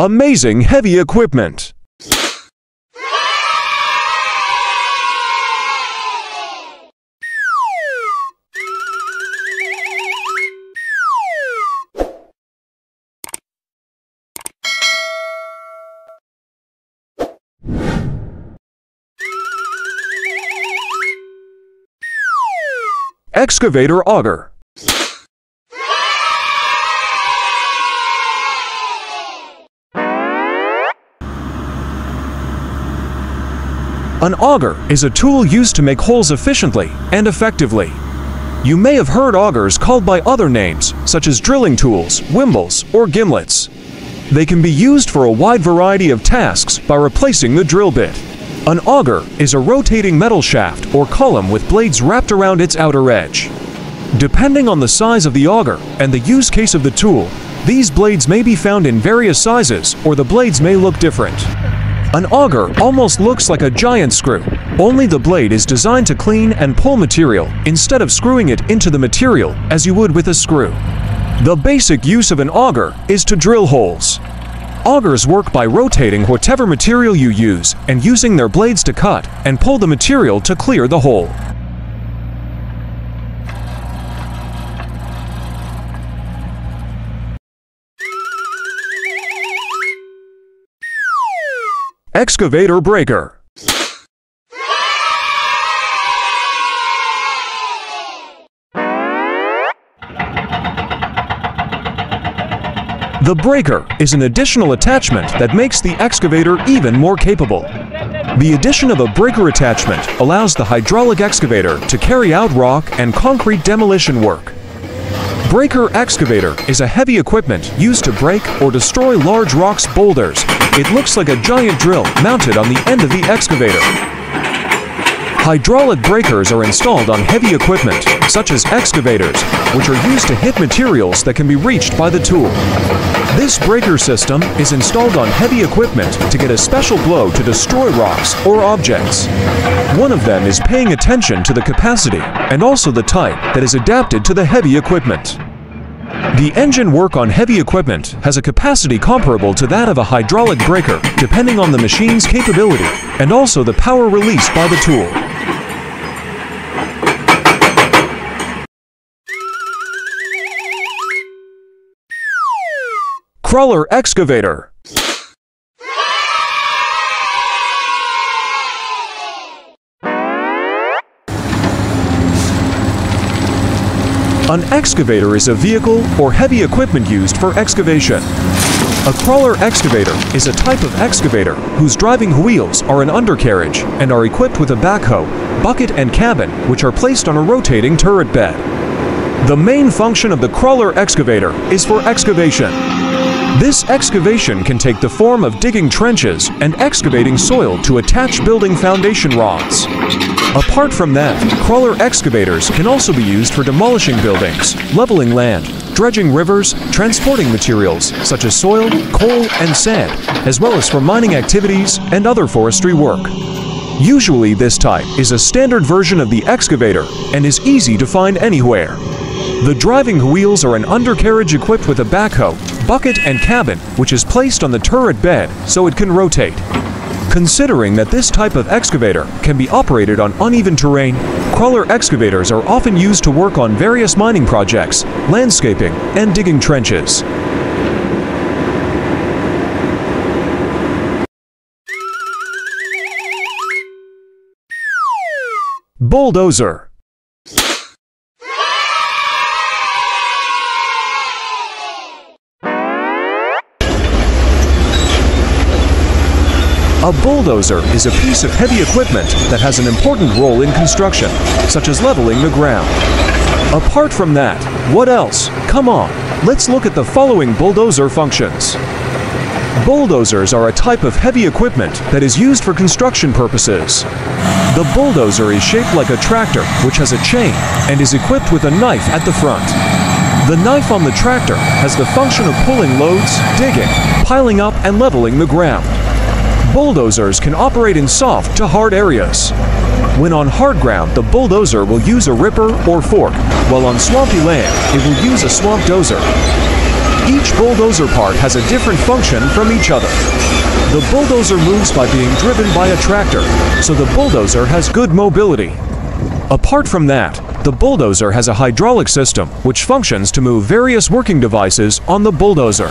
Amazing heavy equipment. Excavator auger. An auger is a tool used to make holes efficiently and effectively. You may have heard augers called by other names, such as drilling tools, wimbles, or gimlets. They can be used for a wide variety of tasks by replacing the drill bit. An auger is a rotating metal shaft or column with blades wrapped around its outer edge. Depending on the size of the auger and the use case of the tool, these blades may be found in various sizes or the blades may look different. An auger almost looks like a giant screw, only the blade is designed to clean and pull material instead of screwing it into the material as you would with a screw. The basic use of an auger is to drill holes. Augers work by rotating whatever material you use and using their blades to cut and pull the material to clear the hole. Excavator breaker. The breaker is an additional attachment that makes the excavator even more capable. The addition of a breaker attachment allows the hydraulic excavator to carry out rock and concrete demolition work. Breaker excavator is a heavy equipment used to break or destroy large rocks boulders. It looks like a giant drill mounted on the end of the excavator. Hydraulic breakers are installed on heavy equipment, such as excavators, which are used to hit materials that can be reached by the tool. This breaker system is installed on heavy equipment to get a special blow to destroy rocks or objects. One of them is paying attention to the capacity and also the type that is adapted to the heavy equipment. The engine work on heavy equipment has a capacity comparable to that of a hydraulic breaker, depending on the machine's capability and also the power released by the tool. Crawler Excavator An excavator is a vehicle or heavy equipment used for excavation. A crawler excavator is a type of excavator whose driving wheels are an undercarriage and are equipped with a backhoe, bucket and cabin which are placed on a rotating turret bed. The main function of the crawler excavator is for excavation. This excavation can take the form of digging trenches and excavating soil to attach building foundation rods. Apart from that, crawler excavators can also be used for demolishing buildings, leveling land, dredging rivers, transporting materials such as soil, coal, and sand, as well as for mining activities and other forestry work. Usually this type is a standard version of the excavator and is easy to find anywhere. The driving wheels are an undercarriage equipped with a backhoe, bucket and cabin which is placed on the turret bed so it can rotate. Considering that this type of excavator can be operated on uneven terrain, crawler excavators are often used to work on various mining projects, landscaping, and digging trenches. Bulldozer A bulldozer is a piece of heavy equipment that has an important role in construction, such as leveling the ground. Apart from that, what else? Come on, let's look at the following bulldozer functions. Bulldozers are a type of heavy equipment that is used for construction purposes. The bulldozer is shaped like a tractor, which has a chain and is equipped with a knife at the front. The knife on the tractor has the function of pulling loads, digging, piling up, and leveling the ground. Bulldozers can operate in soft to hard areas. When on hard ground, the bulldozer will use a ripper or fork, while on swampy land, it will use a swamp dozer. Each bulldozer part has a different function from each other. The bulldozer moves by being driven by a tractor, so the bulldozer has good mobility. Apart from that, the bulldozer has a hydraulic system which functions to move various working devices on the bulldozer.